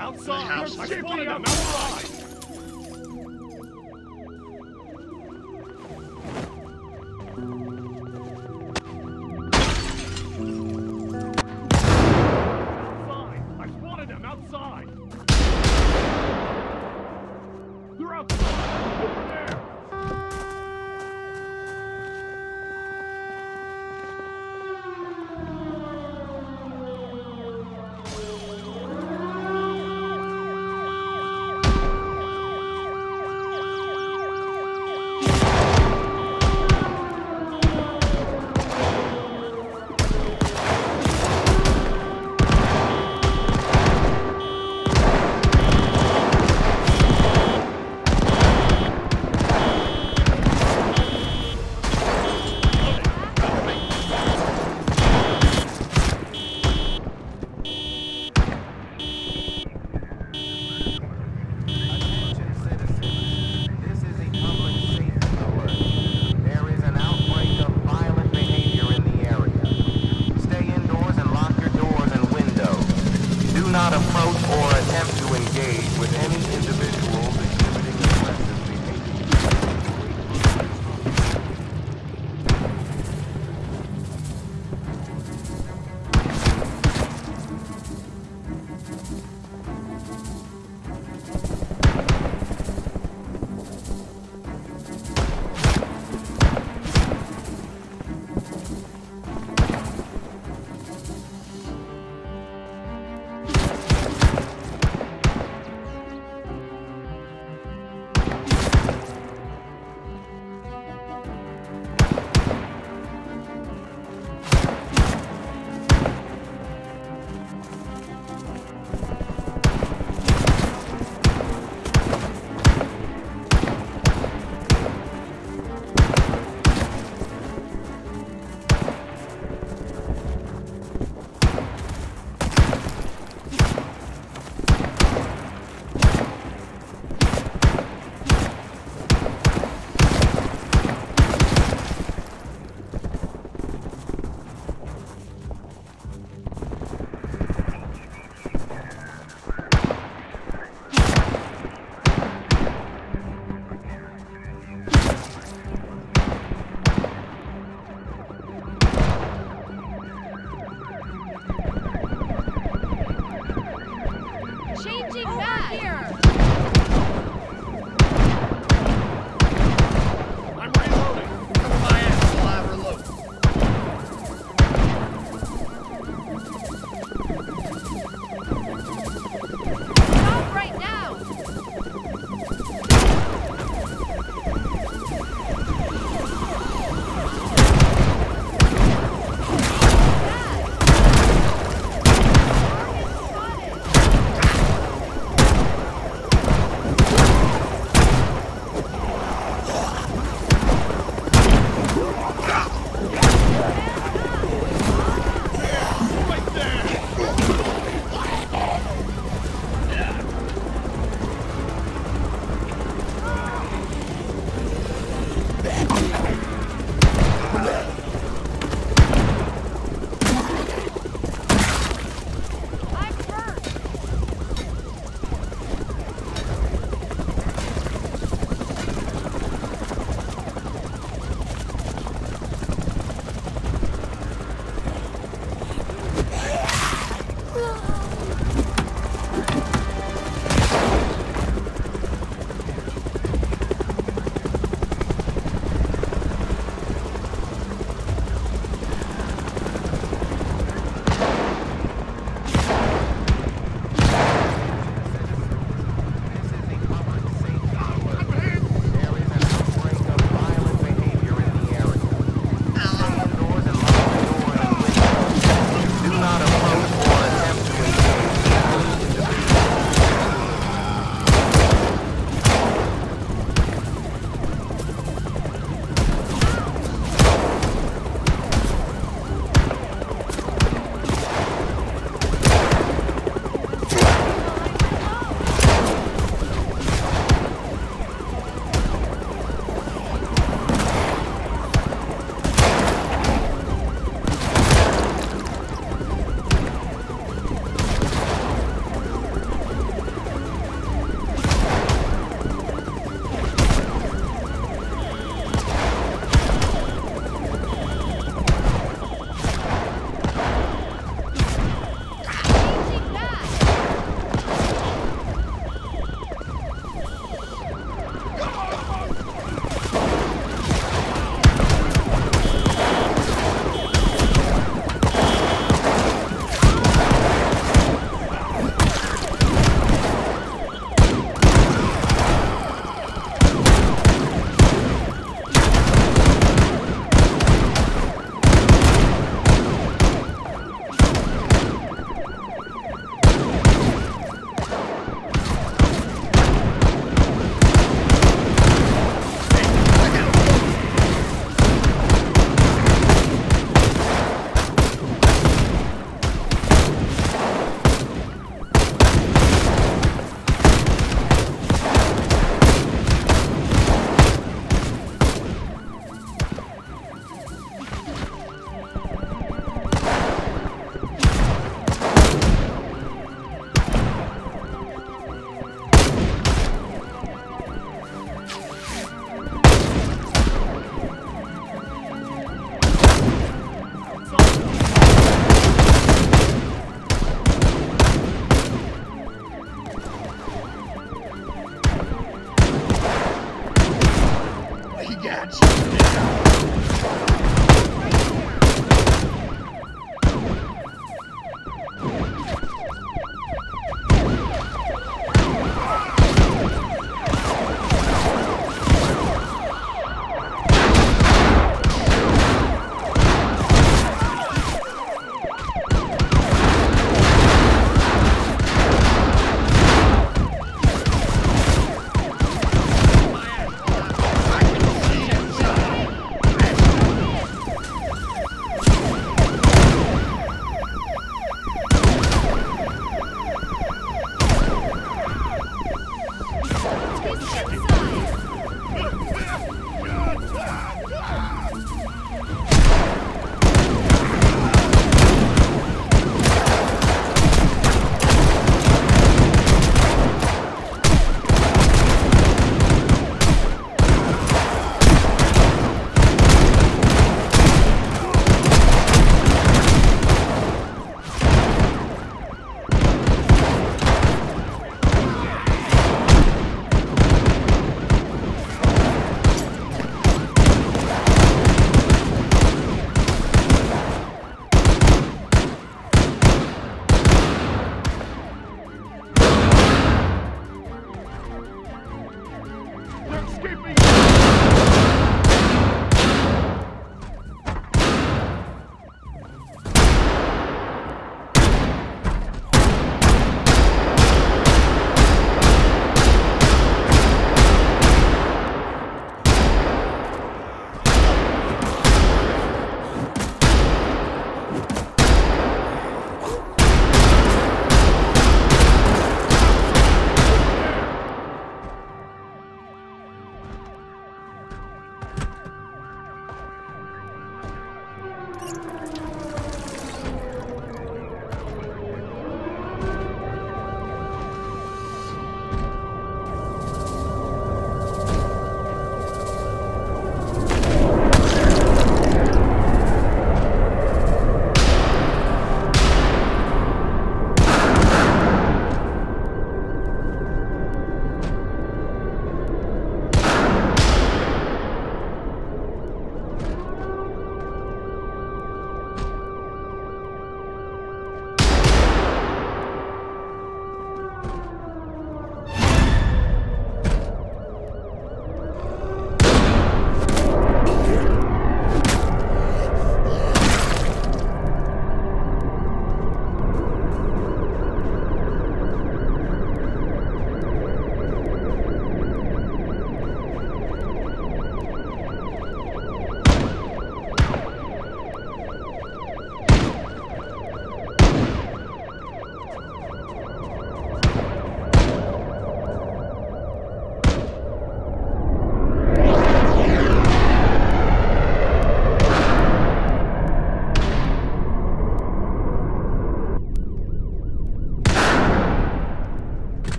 outside. house. I I outside.